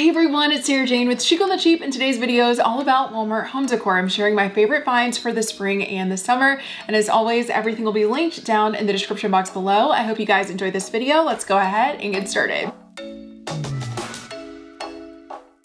Hey everyone, it's Sarah Jane with Chic on the Cheap and today's video is all about Walmart home decor. I'm sharing my favorite finds for the spring and the summer and as always everything will be linked down in the description box below. I hope you guys enjoyed this video. Let's go ahead and get started.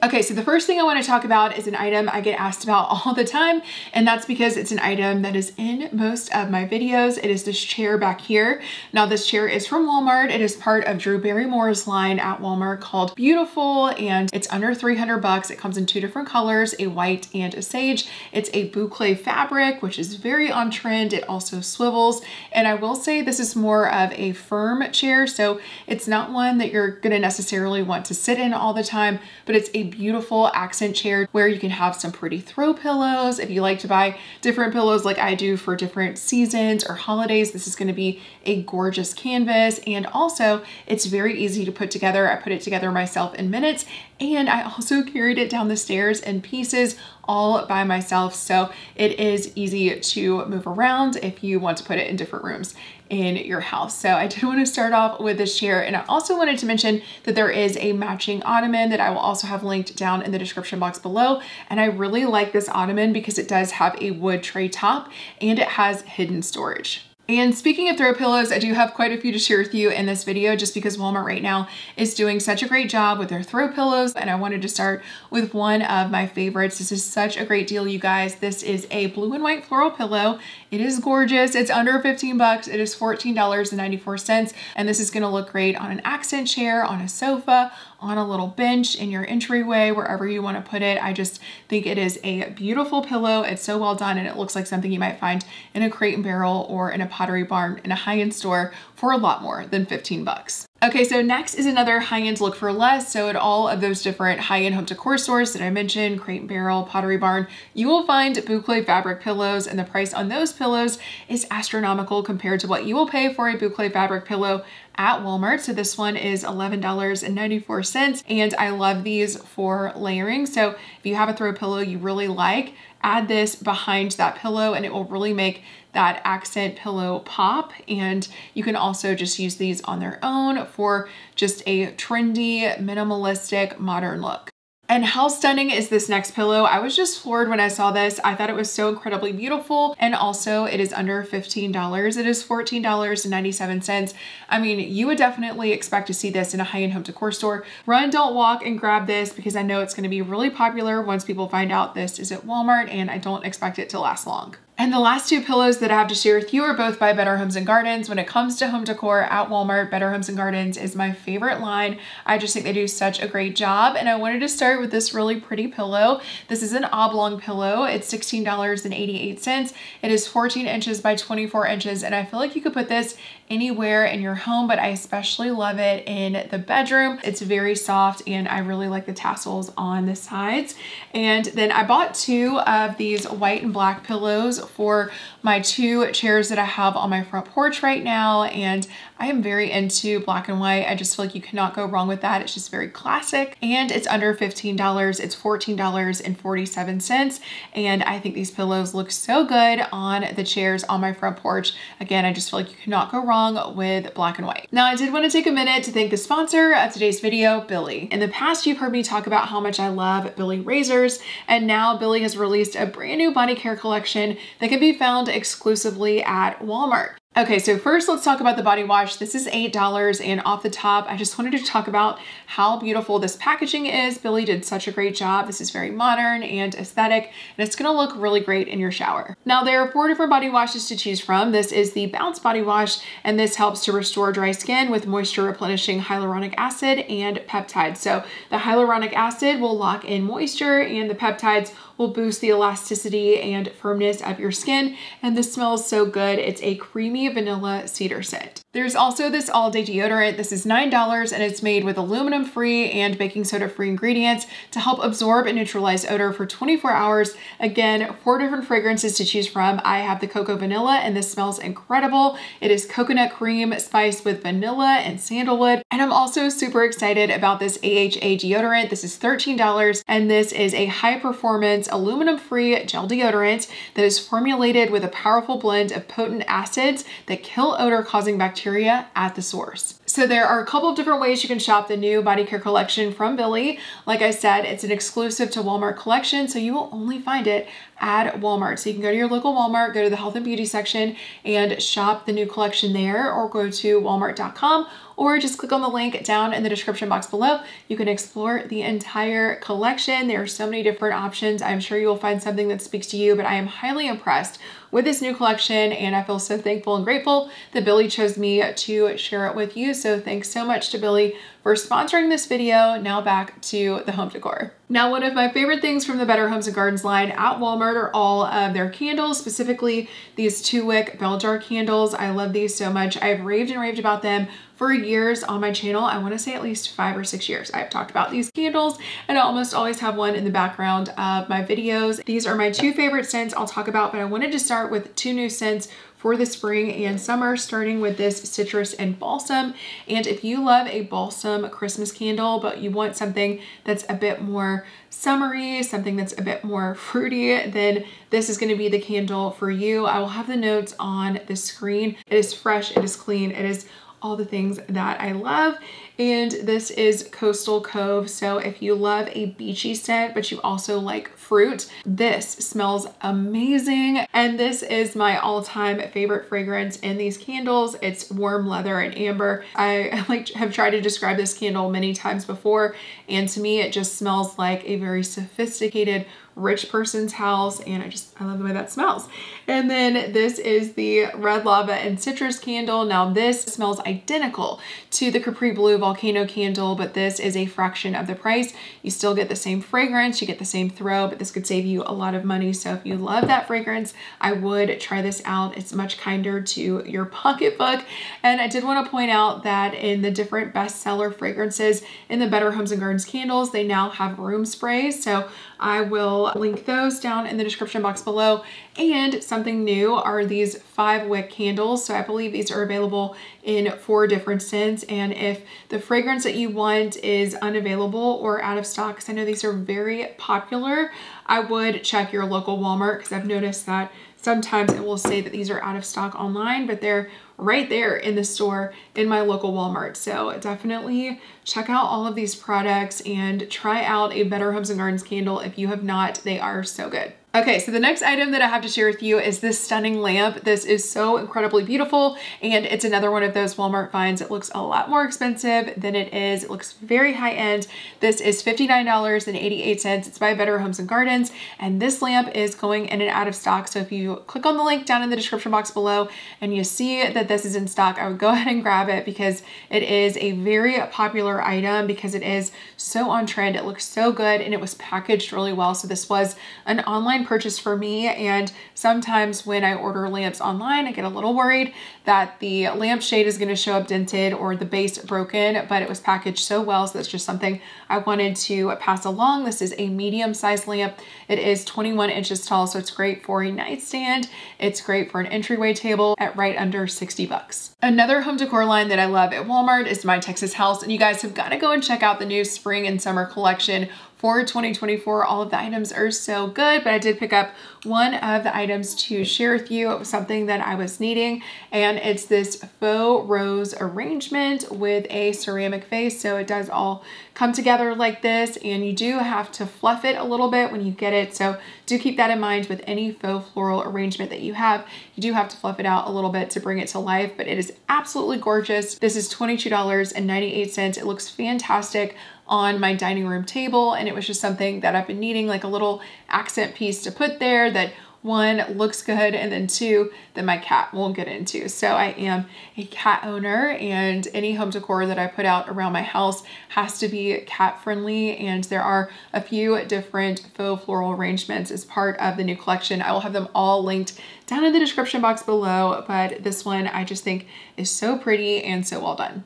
Okay, so the first thing I wanna talk about is an item I get asked about all the time, and that's because it's an item that is in most of my videos. It is this chair back here. Now this chair is from Walmart. It is part of Drew Barrymore's line at Walmart called Beautiful, and it's under 300 bucks. It comes in two different colors, a white and a sage. It's a boucle fabric, which is very on trend. It also swivels, and I will say this is more of a firm chair, so it's not one that you're gonna necessarily want to sit in all the time, but it's a beautiful accent chair where you can have some pretty throw pillows. If you like to buy different pillows like I do for different seasons or holidays, this is gonna be a gorgeous canvas. And also it's very easy to put together. I put it together myself in minutes and I also carried it down the stairs in pieces all by myself. So it is easy to move around if you want to put it in different rooms in your house. So I did want to start off with this chair and I also wanted to mention that there is a matching ottoman that I will also have linked down in the description box below. And I really like this ottoman because it does have a wood tray top and it has hidden storage. And speaking of throw pillows, I do have quite a few to share with you in this video just because Walmart right now is doing such a great job with their throw pillows. And I wanted to start with one of my favorites. This is such a great deal, you guys. This is a blue and white floral pillow. It is gorgeous. It's under 15 bucks. It is $14.94. And this is gonna look great on an accent chair, on a sofa, on a little bench in your entryway, wherever you wanna put it. I just think it is a beautiful pillow. It's so well done and it looks like something you might find in a crate and barrel or in a Pottery Barn in a high-end store for a lot more than 15 bucks. Okay, so next is another high-end look for less. So at all of those different high-end home decor stores that I mentioned, Crate and Barrel, Pottery Barn, you will find boucle fabric pillows and the price on those pillows is astronomical compared to what you will pay for a boucle fabric pillow at Walmart. So this one is $11.94 and I love these for layering. So if you have a throw pillow you really like, add this behind that pillow and it will really make that accent pillow pop. And you can also just use these on their own for just a trendy, minimalistic, modern look. And how stunning is this next pillow? I was just floored when I saw this. I thought it was so incredibly beautiful. And also it is under $15. It is $14.97. I mean, you would definitely expect to see this in a high-end home decor store. Run, don't walk and grab this because I know it's gonna be really popular once people find out this is at Walmart and I don't expect it to last long. And the last two pillows that I have to share with you are both by Better Homes and Gardens. When it comes to home decor at Walmart, Better Homes and Gardens is my favorite line. I just think they do such a great job. And I wanted to start with this really pretty pillow. This is an oblong pillow. It's $16.88. It is 14 inches by 24 inches. And I feel like you could put this anywhere in your home, but I especially love it in the bedroom. It's very soft and I really like the tassels on the sides. And then I bought two of these white and black pillows for my two chairs that I have on my front porch right now. And I am very into black and white. I just feel like you cannot go wrong with that. It's just very classic and it's under $15. It's $14.47. And I think these pillows look so good on the chairs on my front porch. Again, I just feel like you cannot go wrong with black and white. Now I did want to take a minute to thank the sponsor of today's video, Billie. In the past, you've heard me talk about how much I love Billie razors. And now Billie has released a brand new body care collection that can be found exclusively at Walmart. Okay, so first let's talk about the body wash. This is $8 and off the top, I just wanted to talk about how beautiful this packaging is. Billie did such a great job. This is very modern and aesthetic, and it's gonna look really great in your shower. Now there are four different body washes to choose from. This is the Bounce Body Wash, and this helps to restore dry skin with moisture replenishing hyaluronic acid and peptides. So the hyaluronic acid will lock in moisture and the peptides will boost the elasticity and firmness of your skin. And this smells so good. It's a creamy vanilla cedar scent. There's also this all day deodorant. This is $9 and it's made with aluminum free and baking soda free ingredients to help absorb and neutralize odor for 24 hours. Again, four different fragrances to choose from. I have the cocoa vanilla and this smells incredible. It is coconut cream spiced with vanilla and sandalwood. And I'm also super excited about this AHA deodorant. This is $13 and this is a high performance aluminum-free gel deodorant that is formulated with a powerful blend of potent acids that kill odor causing bacteria at the source. So there are a couple of different ways you can shop the new body care collection from Billie. Like I said, it's an exclusive to Walmart collection, so you will only find it at Walmart. So you can go to your local Walmart, go to the health and beauty section and shop the new collection there or go to walmart.com or just click on the link down in the description box below. You can explore the entire collection. There are so many different options. I'm sure you will find something that speaks to you, but I am highly impressed with this new collection and I feel so thankful and grateful that Billie chose me to share it with you. So thanks so much to Billie for sponsoring this video. Now back to the home decor. Now, one of my favorite things from the Better Homes and Gardens line at Walmart are all of their candles, specifically these two wick bell jar candles. I love these so much. I've raved and raved about them for years on my channel. I wanna say at least five or six years. I've talked about these candles and I almost always have one in the background of my videos. These are my two favorite scents I'll talk about, but I wanted to start with two new scents for the spring and summer, starting with this citrus and balsam. And if you love a balsam Christmas candle, but you want something that's a bit more summery, something that's a bit more fruity, then this is gonna be the candle for you. I will have the notes on the screen. It is fresh, it is clean, it is all the things that I love. And this is Coastal Cove. So if you love a beachy scent, but you also like fruit, this smells amazing. And this is my all-time favorite fragrance in these candles. It's warm leather and amber. I like have tried to describe this candle many times before. And to me, it just smells like a very sophisticated rich person's house and I just, I love the way that smells. And then this is the red lava and citrus candle. Now this smells identical to the Capri Blue volcano candle, but this is a fraction of the price. You still get the same fragrance, you get the same throw, but this could save you a lot of money. So if you love that fragrance, I would try this out. It's much kinder to your pocketbook. And I did want to point out that in the different bestseller fragrances in the Better Homes and Gardens candles, they now have room sprays. So I will link those down in the description box below. And something new are these five wick candles. So I believe these are available in four different scents. And if the fragrance that you want is unavailable or out of stock, because I know these are very popular, I would check your local Walmart because I've noticed that sometimes it will say that these are out of stock online, but they're right there in the store in my local Walmart. So definitely check out all of these products and try out a Better Homes and Gardens candle if you have not. They are so good. Okay, so the next item that I have to share with you is this stunning lamp. This is so incredibly beautiful and it's another one of those Walmart finds. It looks a lot more expensive than it is. It looks very high end. This is $59.88. It's by Better Homes and Gardens and this lamp is going in and out of stock. So if you click on the link down in the description box below and you see that this is in stock, I would go ahead and grab it because it is a very popular item because it is so on trend. It looks so good and it was packaged really well. So this was an online online purchase for me and sometimes when I order lamps online I get a little worried that the lampshade is going to show up dented or the base broken but it was packaged so well so that's just something I wanted to pass along. This is a medium sized lamp. It is 21 inches tall so it's great for a nightstand. It's great for an entryway table at right under 60 bucks. Another home decor line that I love at Walmart is My Texas House and you guys have got to go and check out the new spring and summer collection for 2024. All of the items are so good, but I did pick up one of the items to share with you. It was something that I was needing, and it's this faux rose arrangement with a ceramic vase. So it does all come together like this, and you do have to fluff it a little bit when you get it. So do keep that in mind with any faux floral arrangement that you have. You do have to fluff it out a little bit to bring it to life, but it is absolutely gorgeous. This is $22.98. It looks fantastic on my dining room table and it was just something that I've been needing like a little accent piece to put there that one looks good and then two that my cat won't get into. So i am a cat owner and any home decor that i put out around my house has to be cat friendly and there are a few different faux floral arrangements as part of the new collection. I will have them all linked down in the description box below but this one i just think is so pretty and so well done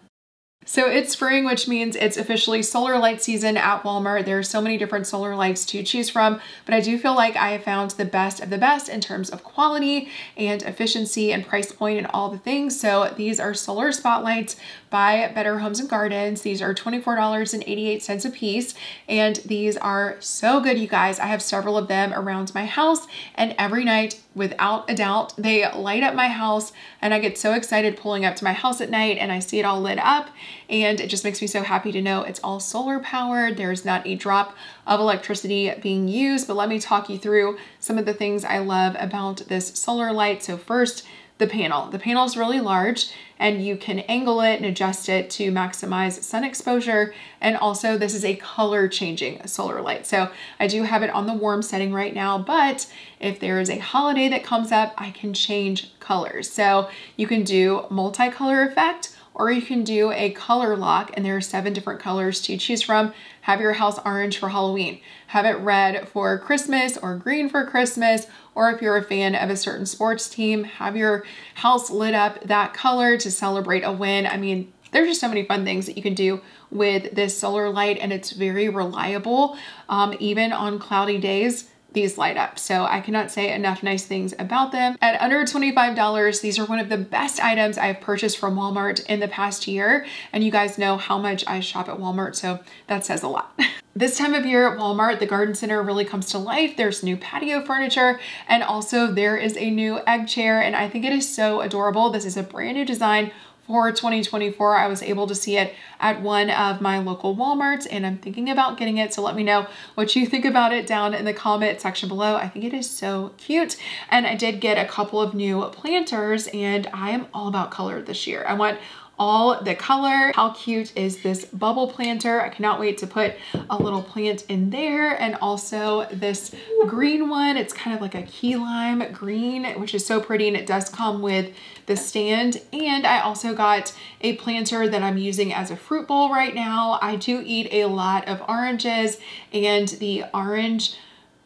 so it's spring, which means it's officially solar light season at Walmart. There are so many different solar lights to choose from, but I do feel like I have found the best of the best in terms of quality and efficiency and price point and all the things. So these are solar spotlights by Better Homes and Gardens. These are $24.88 a piece, and these are so good, you guys. I have several of them around my house, and every night without a doubt. They light up my house and I get so excited pulling up to my house at night and I see it all lit up and it just makes me so happy to know it's all solar powered. There's not a drop of electricity being used, but let me talk you through some of the things I love about this solar light. So first, the panel. The panel is really large and you can angle it and adjust it to maximize sun exposure. And also this is a color changing solar light. So I do have it on the warm setting right now, but if there is a holiday that comes up, I can change colors. So you can do multicolor effect or you can do a color lock and there are seven different colors to choose from. Have your house orange for Halloween, have it red for Christmas or green for Christmas, or if you're a fan of a certain sports team, have your house lit up that color to celebrate a win. I mean, there's just so many fun things that you can do with this solar light and it's very reliable. Um, even on cloudy days, these light up. So I cannot say enough nice things about them. At under $25, these are one of the best items I've purchased from Walmart in the past year. And you guys know how much I shop at Walmart, so that says a lot. This time of year at Walmart, the garden center really comes to life. There's new patio furniture and also there is a new egg chair and I think it is so adorable. This is a brand new design for 2024. I was able to see it at one of my local Walmarts and I'm thinking about getting it. So let me know what you think about it down in the comment section below. I think it is so cute. And I did get a couple of new planters and I am all about color this year. I want all the color. How cute is this bubble planter? I cannot wait to put a little plant in there and also this green one. It's kind of like a key lime green, which is so pretty and it does come with the stand. And I also got a planter that I'm using as a fruit bowl right now. I do eat a lot of oranges and the orange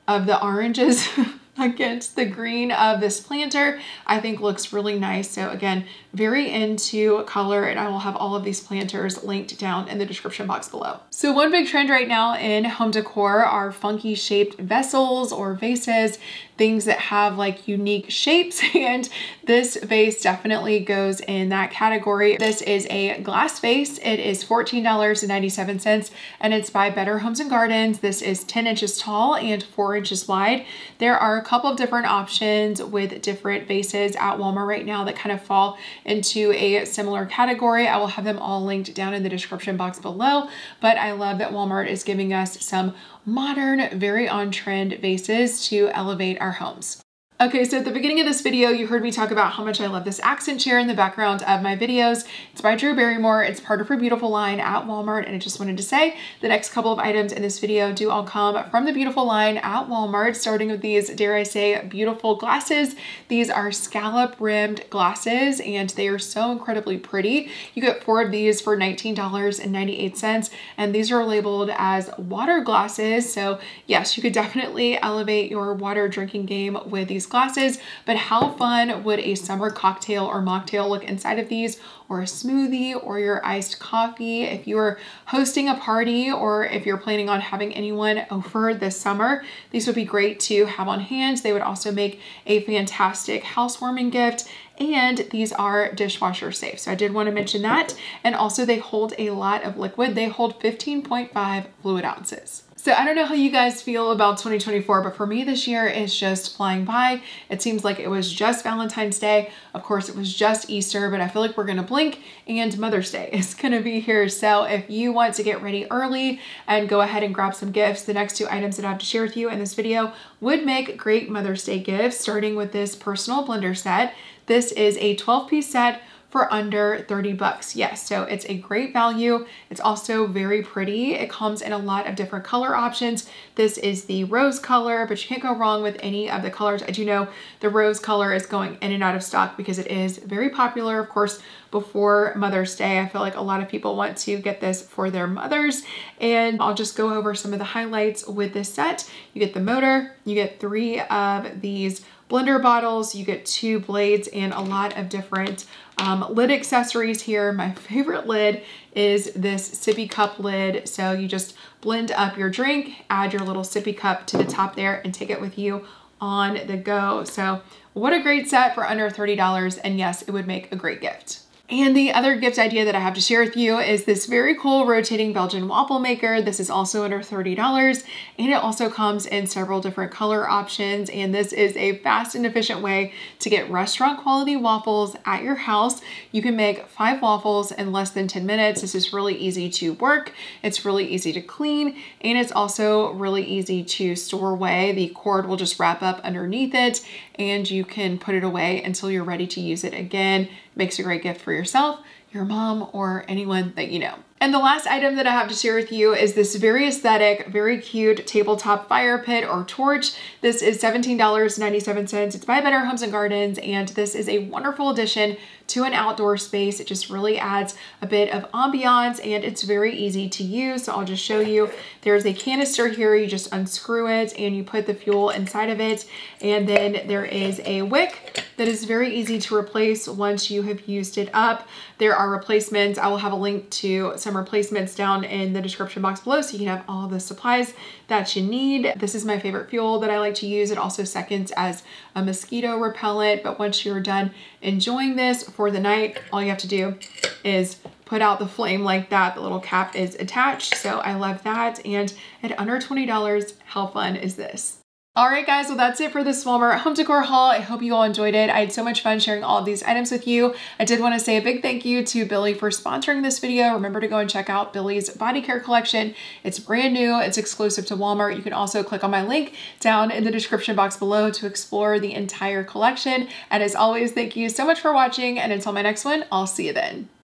of the oranges against the green of this planter I think looks really nice. So again, very into color and I will have all of these planters linked down in the description box below. So one big trend right now in home decor are funky shaped vessels or vases, things that have like unique shapes and this vase definitely goes in that category. This is a glass vase. It is $14.97 and it's by Better Homes and Gardens. This is 10 inches tall and 4 inches wide. There are a couple of different options with different vases at Walmart right now that kind of fall into a similar category. I will have them all linked down in the description box below, but I love that Walmart is giving us some modern, very on trend vases to elevate our homes. Okay, so at the beginning of this video, you heard me talk about how much I love this accent chair in the background of my videos. It's by Drew Barrymore. It's part of her beautiful line at Walmart. And I just wanted to say the next couple of items in this video do all come from the beautiful line at Walmart, starting with these, dare I say, beautiful glasses. These are scallop rimmed glasses and they are so incredibly pretty. You get four of these for $19.98 and these are labeled as water glasses. So yes, you could definitely elevate your water drinking game with these these glasses, but how fun would a summer cocktail or mocktail look inside of these or a smoothie or your iced coffee if you're hosting a party or if you're planning on having anyone over this summer. These would be great to have on hand. They would also make a fantastic housewarming gift and these are dishwasher safe. So I did want to mention that. And also they hold a lot of liquid. They hold 15.5 fluid ounces. So I don't know how you guys feel about 2024, but for me this year is just flying by. It seems like it was just Valentine's Day. Of course, it was just Easter, but I feel like we're gonna blink and Mother's Day is gonna be here. So if you want to get ready early and go ahead and grab some gifts, the next two items that I have to share with you in this video would make great Mother's Day gifts, starting with this personal blender set. This is a 12 piece set for under 30 bucks. Yes, so it's a great value. It's also very pretty. It comes in a lot of different color options. This is the rose color, but you can't go wrong with any of the colors. I do know the rose color is going in and out of stock because it is very popular. Of course, before Mother's Day, I feel like a lot of people want to get this for their mothers. And I'll just go over some of the highlights with this set. You get the motor, you get three of these blender bottles, you get two blades and a lot of different um, lid accessories here. My favorite lid is this sippy cup lid. So you just blend up your drink, add your little sippy cup to the top there and take it with you on the go. So what a great set for under $30. And yes, it would make a great gift. And the other gift idea that I have to share with you is this very cool rotating Belgian waffle maker. This is also under $30 and it also comes in several different color options. And this is a fast and efficient way to get restaurant quality waffles at your house. You can make five waffles in less than 10 minutes. This is really easy to work. It's really easy to clean and it's also really easy to store away. The cord will just wrap up underneath it and you can put it away until you're ready to use it again. Makes a great gift for yourself, your mom, or anyone that you know. And the last item that I have to share with you is this very aesthetic, very cute tabletop fire pit or torch. This is $17.97. It's by Better Homes and Gardens, and this is a wonderful addition to an outdoor space. It just really adds a bit of ambiance and it's very easy to use. So I'll just show you. There's a canister here. You just unscrew it and you put the fuel inside of it. And then there is a wick that is very easy to replace once you have used it up. There are replacements. I will have a link to some replacements down in the description box below so you can have all the supplies that you need. This is my favorite fuel that I like to use. It also seconds as a mosquito repellent, but once you're done enjoying this for the night, all you have to do is put out the flame like that. The little cap is attached, so I love that. And at under $20, how fun is this? All right, guys, well, that's it for this Walmart home decor haul. I hope you all enjoyed it. I had so much fun sharing all of these items with you. I did want to say a big thank you to Billie for sponsoring this video. Remember to go and check out Billie's body care collection. It's brand new. It's exclusive to Walmart. You can also click on my link down in the description box below to explore the entire collection. And as always, thank you so much for watching. And until my next one, I'll see you then.